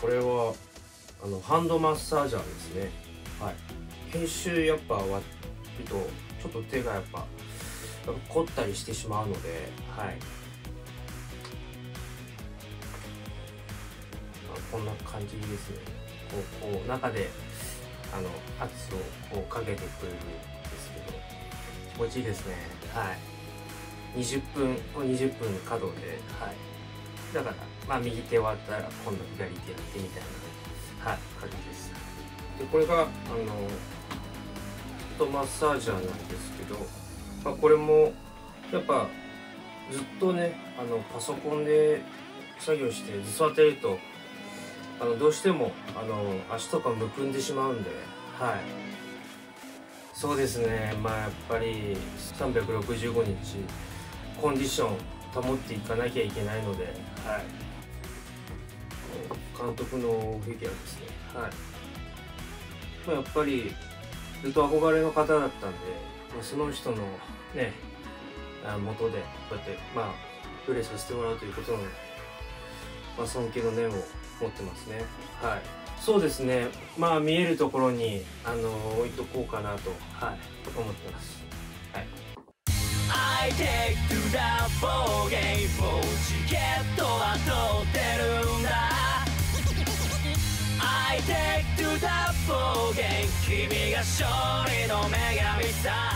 これはあのハンドマッサージャーですね。はい。編集やっぱ割とちょっと手がやっぱ凝ったりしてしまうのではい。こんな感じですね。こうこう中であの圧をこうかけてくれるんですけど気持ちいいですね。はい。20分20分稼働ではい。だからまあ右手終わったら今度左手やってみたいなはい感じです。でこれがあのフットマッサージャーなんですけど、まあ、これもやっぱずっとねあのパソコンで作業してずってるとあのどうしてもあの足とかむくんでしまうんではい。そうですね。まあやっぱり365日コンディション保っていかなきゃいけないのではい。監督のフィギュアですね。はい。まあ、やっぱりずっと憧れの方だったんで、まあ、その人のね元でこうやってまあプレーさせてもらうということの、まあ、尊敬の念を持ってますね。はい。そうですね。まあ見えるところにあの置いとこうかなとはい。思ってます。はい。To the ball game 君が勝利の女神さ